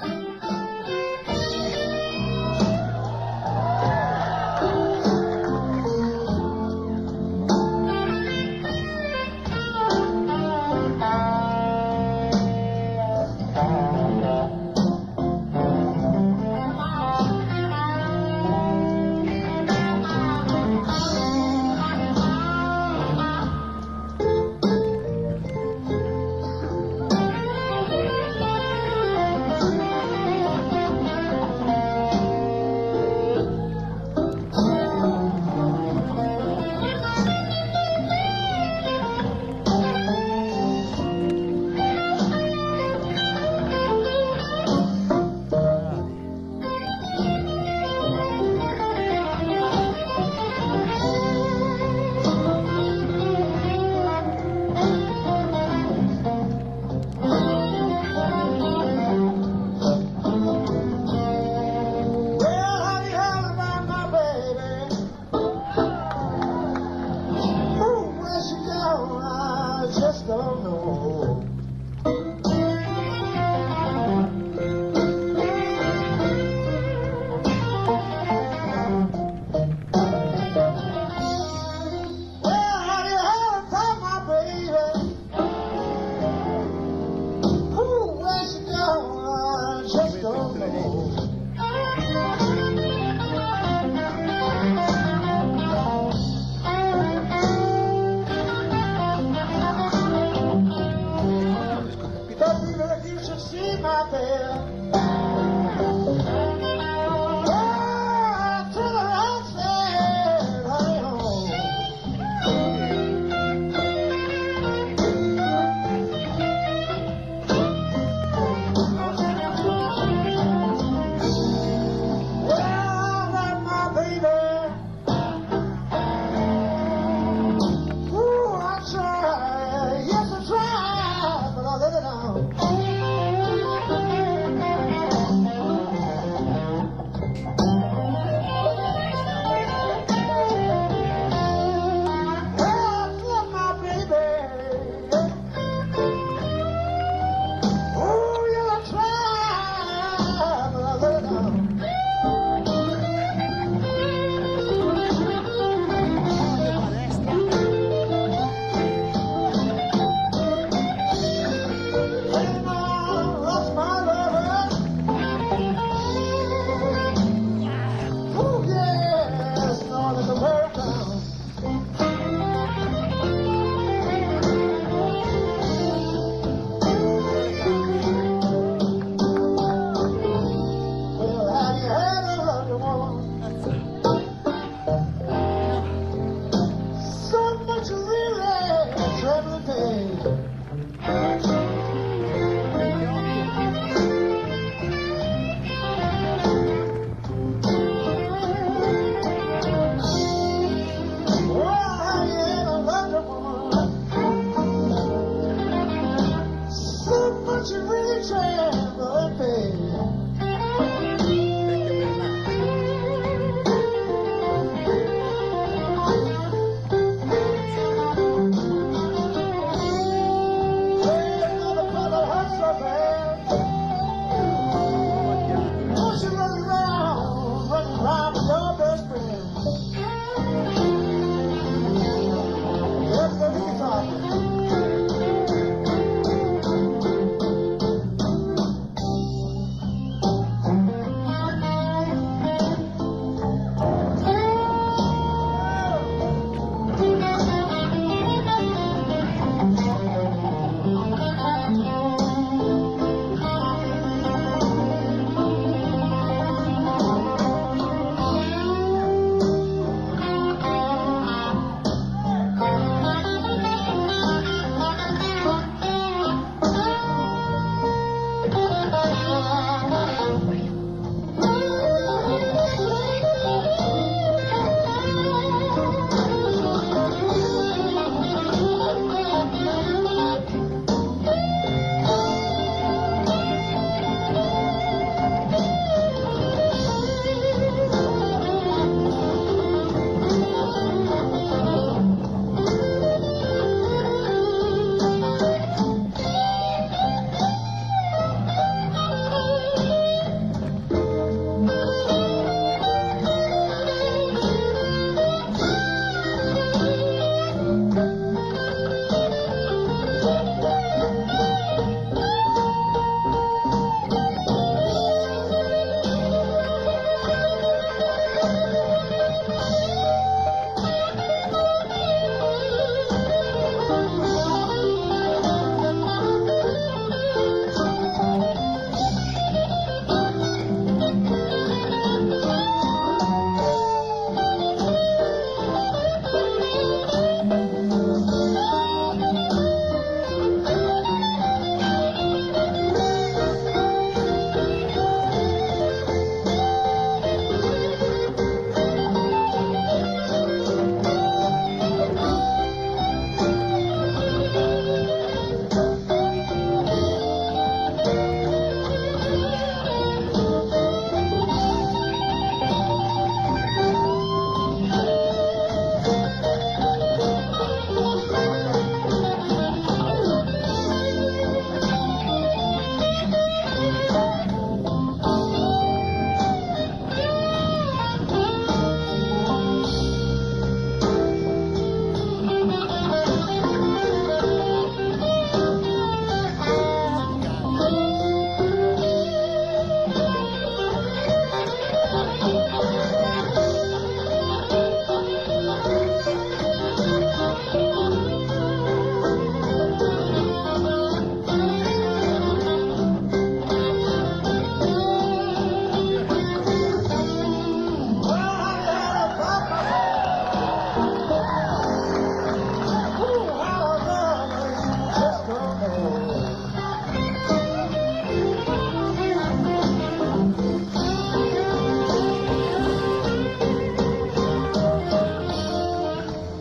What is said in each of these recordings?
oh you. Yes,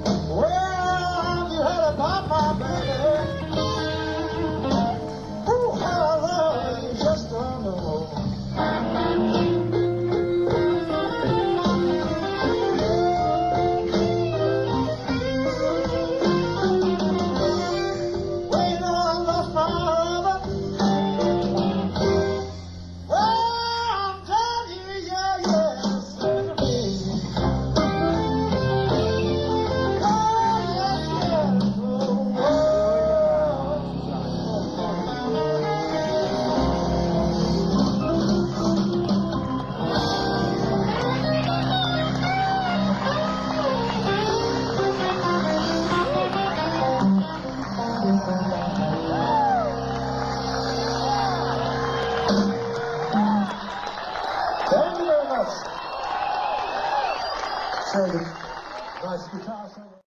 Well, have you heard of my baby?